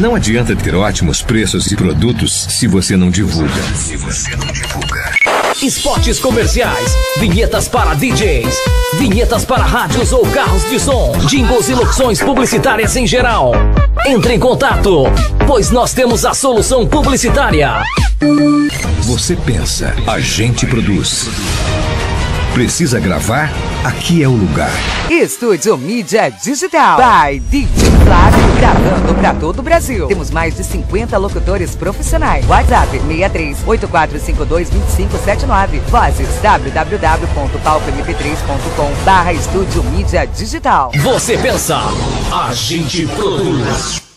Não adianta ter ótimos preços e produtos se você não divulga. Se você não divulga. Esportes comerciais, vinhetas para DJs, vinhetas para rádios ou carros de som, jingles e locuções publicitárias em geral. Entre em contato, pois nós temos a solução publicitária. Você pensa, a gente produz. Precisa gravar? Aqui é o lugar. Estúdio Mídia Digital. By DJ Flávio, gravando para todo o Brasil. Temos mais de 50 locutores profissionais. WhatsApp 63 8452 2579. Vozes www.palcomp3.com barra Estúdio Mídia Digital. Você pensa, a gente produz.